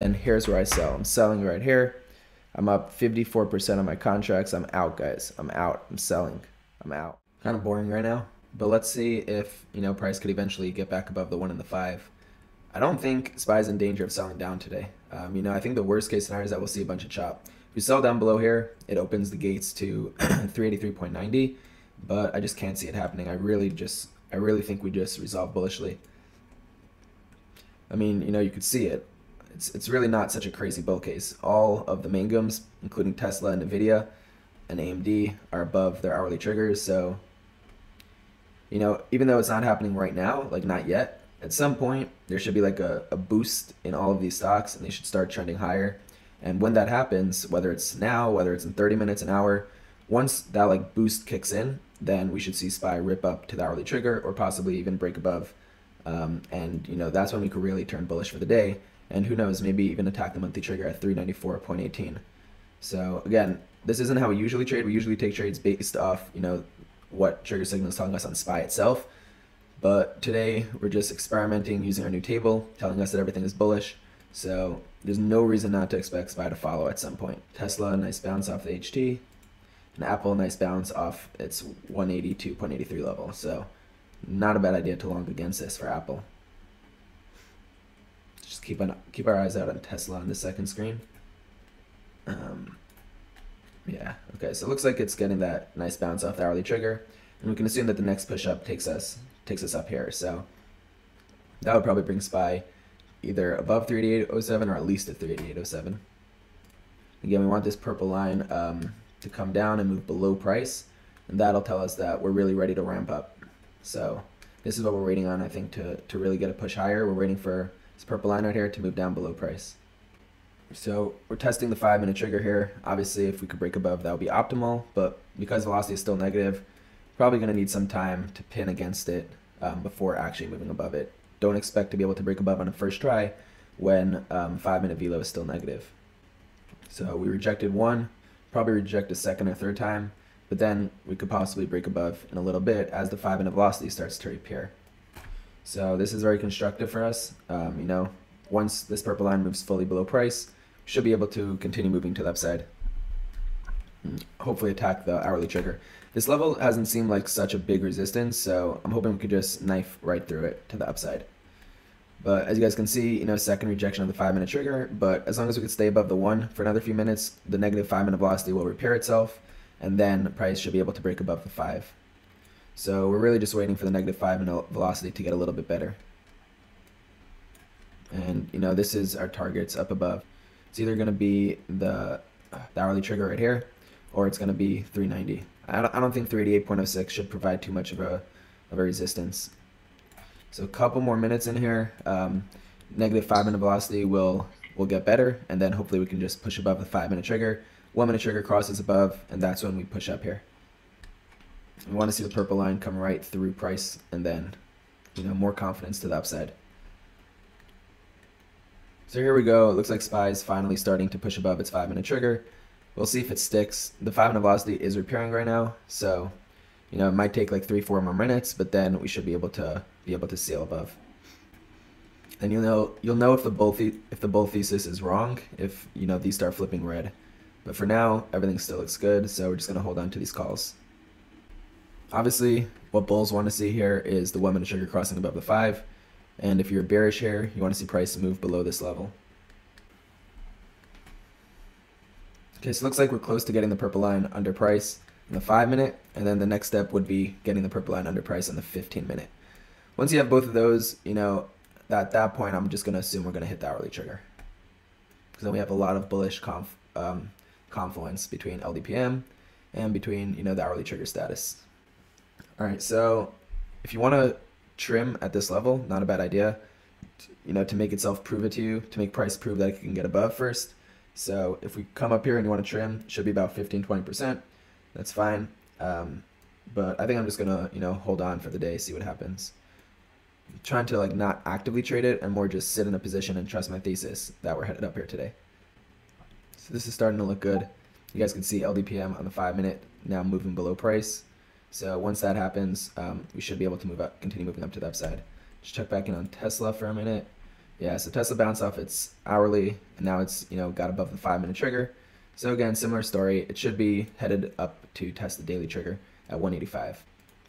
And here's where I sell. I'm selling right here. I'm up 54% on my contracts. I'm out, guys. I'm out. I'm selling. I'm out. Kind of boring right now. But let's see if, you know, price could eventually get back above the one and the five. I don't think SPY's in danger of selling down today. Um, you know, I think the worst case scenario is that we'll see a bunch of chop. If we sell down below here, it opens the gates to 383.90, but I just can't see it happening. I really just, I really think we just resolve bullishly. I mean, you know, you could see it it's, it's really not such a crazy bull case. All of the main gums, including Tesla and Nvidia and AMD, are above their hourly triggers. So, you know, even though it's not happening right now, like not yet, at some point there should be like a, a boost in all of these stocks and they should start trending higher. And when that happens, whether it's now, whether it's in 30 minutes, an hour, once that like boost kicks in, then we should see SPY rip up to the hourly trigger or possibly even break above. Um, and you know that's when we could really turn bullish for the day and who knows, maybe even attack the monthly trigger at 394.18. So again, this isn't how we usually trade. We usually take trades based off, you know, what trigger signal is telling us on SPY itself. But today we're just experimenting using our new table, telling us that everything is bullish. So there's no reason not to expect SPY to follow at some point. Tesla, nice bounce off the HT. And Apple, nice bounce off its 182.83 level. So not a bad idea to long against this for Apple just keep on keep our eyes out on Tesla on the second screen. Um, yeah, okay, so it looks like it's getting that nice bounce off the hourly trigger, and we can assume that the next push up takes us takes us up here. So that would probably bring SPY either above 388.07 or at least at 388.07. Again, we want this purple line um, to come down and move below price, and that'll tell us that we're really ready to ramp up. So this is what we're waiting on, I think, to, to really get a push higher. We're waiting for this purple line right here to move down below price. So we're testing the five minute trigger here. Obviously, if we could break above, that would be optimal, but because velocity is still negative, probably gonna need some time to pin against it um, before actually moving above it. Don't expect to be able to break above on a first try when um, five minute velo is still negative. So we rejected one, probably reject a second or third time, but then we could possibly break above in a little bit as the five minute velocity starts to reappear. So this is very constructive for us. Um, you know, once this purple line moves fully below price, we should be able to continue moving to the upside. Hopefully attack the hourly trigger. This level hasn't seemed like such a big resistance, so I'm hoping we could just knife right through it to the upside. But as you guys can see, you know, second rejection of the five minute trigger, but as long as we could stay above the one for another few minutes, the negative five minute velocity will repair itself, and then price should be able to break above the five. So we're really just waiting for the negative 5 velocity to get a little bit better. And, you know, this is our targets up above. It's either going to be the, the hourly trigger right here, or it's going to be 390. I don't, I don't think 388.06 should provide too much of a, of a resistance. So a couple more minutes in here. Um, negative 5 minute velocity will, will get better, and then hopefully we can just push above the 5 minute trigger. 1 minute trigger crosses above, and that's when we push up here. We want to see the purple line come right through price and then, you know, more confidence to the upside. So here we go. It looks like SPY is finally starting to push above its five minute trigger. We'll see if it sticks. The five minute velocity is repairing right now, so you know it might take like three, four more minutes, but then we should be able to be able to sail above. And you'll know you'll know if the bull if the bull thesis is wrong if you know these start flipping red. But for now, everything still looks good, so we're just gonna hold on to these calls. Obviously, what bulls want to see here is the one minute trigger crossing above the 5. And if you're bearish here, you want to see price move below this level. Okay, so it looks like we're close to getting the purple line under price in the 5 minute, and then the next step would be getting the purple line under price in the 15 minute. Once you have both of those, you know, at that point, I'm just going to assume we're going to hit the hourly trigger. Because then we have a lot of bullish conf um, confluence between LDPM and between, you know, the hourly trigger status. All right, so if you want to trim at this level, not a bad idea. You know, to make itself prove it to you, to make price prove that it can get above first. So if we come up here and you want to trim, should be about 15, 20%. That's fine. Um, but I think I'm just gonna, you know, hold on for the day, see what happens. I'm trying to like not actively trade it and more just sit in a position and trust my thesis that we're headed up here today. So this is starting to look good. You guys can see LDPM on the five minute now moving below price. So once that happens, um, we should be able to move up, continue moving up to the upside. Just check back in on Tesla for a minute. Yeah, so Tesla bounced off its hourly, and now it's you know got above the five minute trigger. So again, similar story. It should be headed up to test the daily trigger at 185.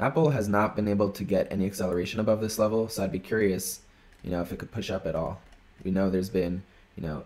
Apple has not been able to get any acceleration above this level, so I'd be curious, you know, if it could push up at all. We know there's been, you know,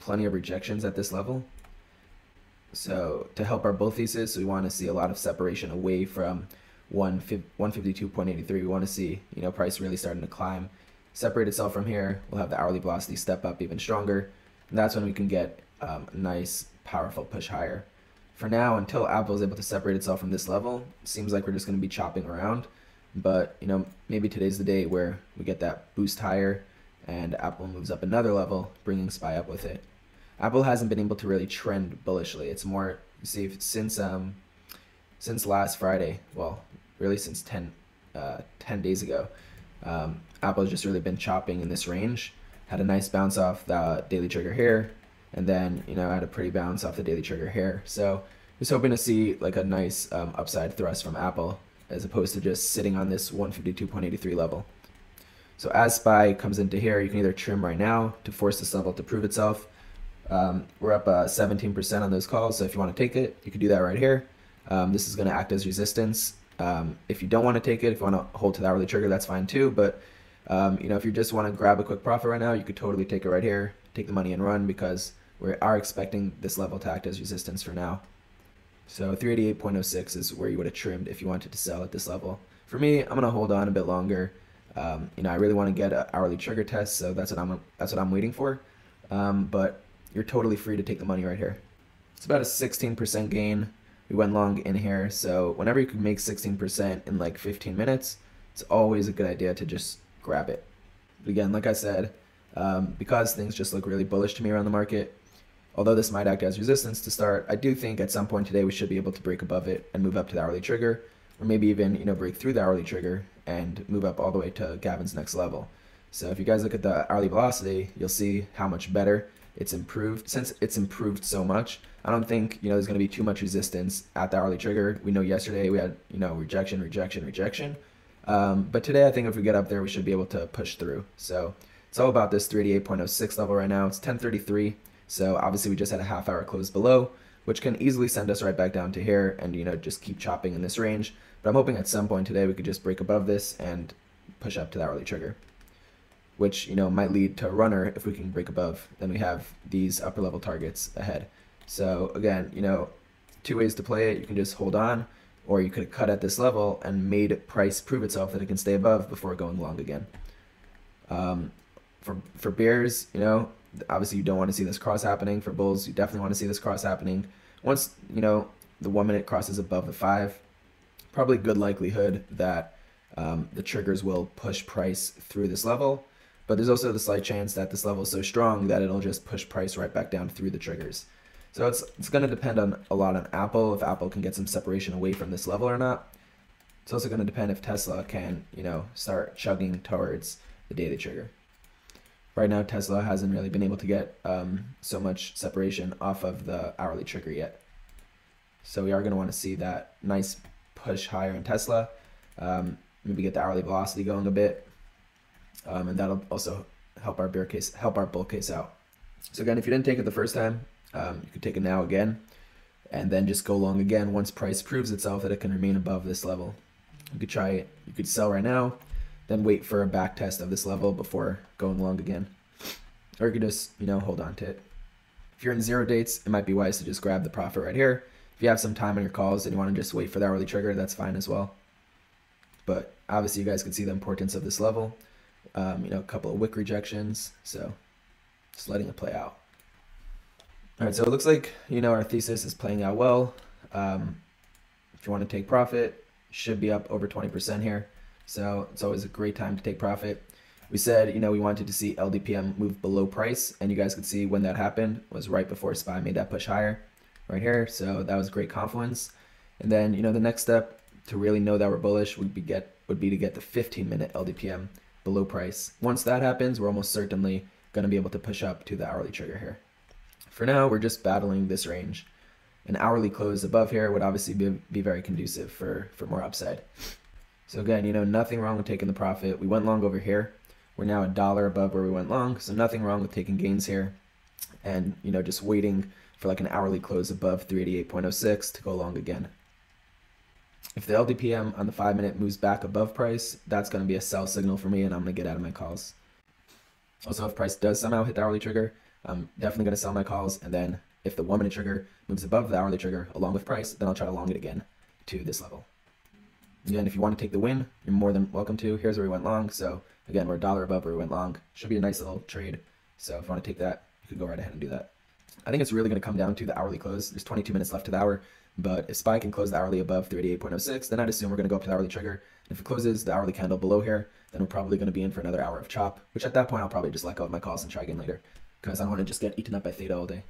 plenty of rejections at this level. So to help our bull thesis, we want to see a lot of separation away from 152.83. We want to see, you know, price really starting to climb separate itself from here. We'll have the hourly velocity step up even stronger. And that's when we can get um, a nice, powerful push higher. For now, until Apple is able to separate itself from this level, seems like we're just going to be chopping around. But, you know, maybe today's the day where we get that boost higher and Apple moves up another level, bringing SPY up with it. Apple hasn't been able to really trend bullishly. It's more, see, since um, since last Friday, well, really since 10, uh, 10 days ago, um, Apple has just really been chopping in this range. Had a nice bounce off the daily trigger here, and then you know had a pretty bounce off the daily trigger here. So just hoping to see like a nice um, upside thrust from Apple as opposed to just sitting on this 152.83 level. So as SPY comes into here, you can either trim right now to force this level to prove itself. Um, we're up 17% uh, on those calls, so if you want to take it, you can do that right here. Um, this is going to act as resistance. Um, if you don't want to take it, if you want to hold to the hourly trigger, that's fine too. But um, you know, if you just want to grab a quick profit right now, you could totally take it right here, take the money and run because we are expecting this level to act as resistance for now. So 388.06 is where you would have trimmed if you wanted to sell at this level. For me, I'm gonna hold on a bit longer. Um, you know, I really want to get an hourly trigger test, so that's what I'm that's what I'm waiting for. Um, but you're totally free to take the money right here. It's about a 16% gain. We went long in here, so whenever you can make 16% in like 15 minutes, it's always a good idea to just grab it. But again, like I said, um, because things just look really bullish to me around the market, although this might act as resistance to start, I do think at some point today we should be able to break above it and move up to the hourly trigger, or maybe even you know break through the hourly trigger and move up all the way to Gavin's next level. So if you guys look at the hourly velocity, you'll see how much better it's improved. Since it's improved so much, I don't think you know there's going to be too much resistance at the hourly trigger. We know yesterday we had you know rejection, rejection, rejection. Um, but today, I think if we get up there, we should be able to push through. So it's all about this 388.06 level right now. It's 1033. So obviously we just had a half hour close below, which can easily send us right back down to here and, you know, just keep chopping in this range. But I'm hoping at some point today we could just break above this and push up to that early trigger, which, you know, might lead to a runner if we can break above. Then we have these upper level targets ahead. So again, you know, two ways to play it. You can just hold on or you could cut at this level and made price prove itself that it can stay above before going long again. Um, for for bears, you know, obviously you don't want to see this cross happening. For bulls, you definitely want to see this cross happening. Once you know the one minute crosses above the five, probably good likelihood that um, the triggers will push price through this level. But there's also the slight chance that this level is so strong that it'll just push price right back down through the triggers. So it's it's going to depend on a lot on Apple if Apple can get some separation away from this level or not. It's also going to depend if Tesla can, you know, start chugging towards the daily trigger. Right now, Tesla hasn't really been able to get um, so much separation off of the hourly trigger yet. So we are going to want to see that nice push higher in Tesla. Um, maybe get the hourly velocity going a bit, um, and that'll also help our bear case, help our bull case out. So again, if you didn't take it the first time, um, you could take it now again, and then just go long again once price proves itself that it can remain above this level. You could try it. You could sell right now, then wait for a back test of this level before going long again. Or you could just, you know, hold on to it. If you're in zero dates, it might be wise to just grab the profit right here. If you have some time on your calls and you want to just wait for the hourly trigger, that's fine as well. But obviously, you guys can see the importance of this level. Um, you know, a couple of wick rejections, so just letting it play out. All right, so it looks like, you know, our thesis is playing out well. Um, if you want to take profit, should be up over 20% here. So it's always a great time to take profit. We said, you know, we wanted to see LDPM move below price, and you guys could see when that happened was right before SPY made that push higher right here. So that was great confluence. And then, you know, the next step to really know that we're bullish would be get would be to get the 15 minute LDPM below price. Once that happens, we're almost certainly going to be able to push up to the hourly trigger here. For now, we're just battling this range. An hourly close above here would obviously be, be very conducive for, for more upside. So again, you know, nothing wrong with taking the profit. We went long over here. We're now a dollar above where we went long, so nothing wrong with taking gains here. And, you know, just waiting for like an hourly close above 388.06 to go long again. If the LDPM on the five minute moves back above price, that's going to be a sell signal for me and I'm going to get out of my calls. Also, if price does somehow hit the hourly trigger, I'm definitely going to sell my calls. And then if the one minute trigger moves above the hourly trigger along with price, then I'll try to long it again to this level. Again, if you want to take the win, you're more than welcome to. Here's where we went long. So again, we're a dollar above where we went long. Should be a nice little trade. So if you want to take that, you can go right ahead and do that. I think it's really going to come down to the hourly close. There's 22 minutes left to the hour, but if SPY can close the hourly above 38.06, then I'd assume we're going to go up to the hourly trigger. If it closes the hourly candle below here, then we're probably going to be in for another hour of chop, which at that point I'll probably just let go of my calls and try again later because I don't want to just get eaten up by theta all day.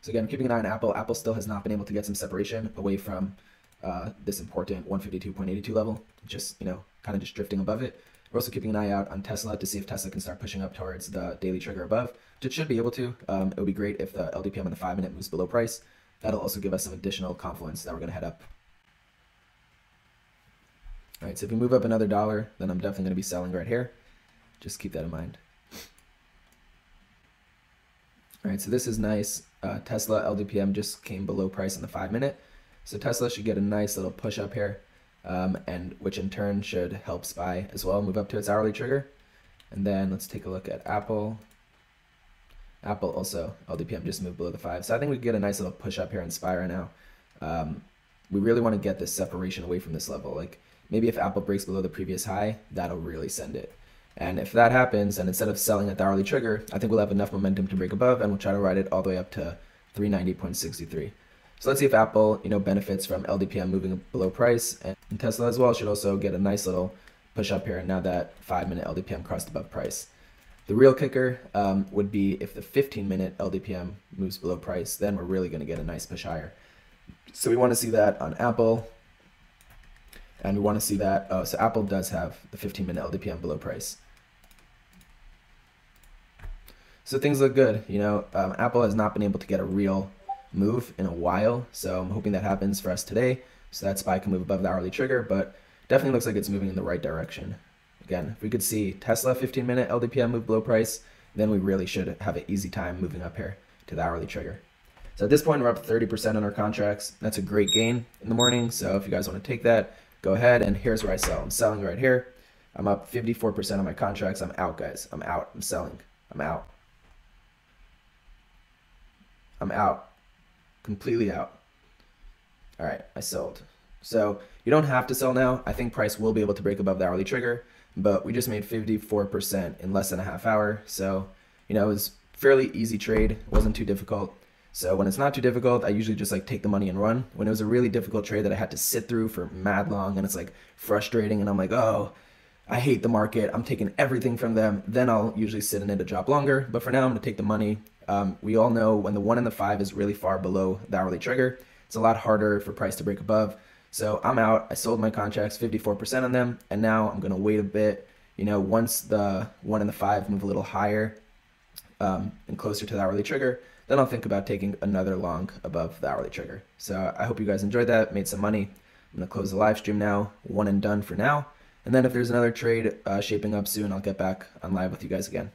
So again, keeping an eye on Apple. Apple still has not been able to get some separation away from uh, this important 152.82 level, just, you know, kind of just drifting above it. We're also keeping an eye out on Tesla to see if Tesla can start pushing up towards the daily trigger above, which it should be able to. Um, it would be great if the LDPM on the five minute moves below price. That'll also give us some additional confluence that we're going to head up. All right, so if we move up another dollar, then I'm definitely going to be selling right here. Just keep that in mind. All right, so this is nice. Uh, Tesla LDPM just came below price in the five minute. So Tesla should get a nice little push up here, um, and which in turn should help SPY as well move up to its hourly trigger. And then let's take a look at Apple. Apple also, LDPM just moved below the five. So I think we get a nice little push up here in right now. Um, we really want to get this separation away from this level. Like maybe if Apple breaks below the previous high, that'll really send it. And if that happens, and instead of selling at the hourly trigger, I think we'll have enough momentum to break above and we'll try to ride it all the way up to 390.63. So let's see if Apple, you know, benefits from LDPM moving below price and Tesla as well should also get a nice little push up here And now that five minute LDPM crossed above price. The real kicker um, would be if the 15 minute LDPM moves below price, then we're really going to get a nice push higher. So we want to see that on Apple. And we want to see that. Oh, so Apple does have the 15 minute LDPM below price. So things look good. You know, um, Apple has not been able to get a real move in a while. So I'm hoping that happens for us today. So that SPY can move above the hourly trigger, but definitely looks like it's moving in the right direction. Again, if we could see Tesla 15 minute LDPM move below price, then we really should have an easy time moving up here to the hourly trigger. So at this point, we're up 30% on our contracts. That's a great gain in the morning. So if you guys want to take that, go ahead. And here's where I sell. I'm selling right here. I'm up 54% on my contracts. I'm out, guys. I'm out. I'm selling. I'm out. I'm out completely out. All right, I sold. So you don't have to sell now. I think price will be able to break above the hourly trigger, but we just made 54% in less than a half hour. So, you know, it was fairly easy trade. It wasn't too difficult. So when it's not too difficult, I usually just like take the money and run. When it was a really difficult trade that I had to sit through for mad long and it's like frustrating and I'm like, oh, I hate the market. I'm taking everything from them. Then I'll usually sit in it a drop longer. But for now, I'm going to take the money. Um, we all know when the one and the five is really far below the hourly trigger, it's a lot harder for price to break above. So I'm out. I sold my contracts, 54% on them, and now I'm going to wait a bit. You know, once the one and the five move a little higher um, and closer to the hourly trigger, then I'll think about taking another long above the hourly trigger. So I hope you guys enjoyed that, made some money. I'm going to close the live stream now, one and done for now. And then if there's another trade uh, shaping up soon, I'll get back on live with you guys again.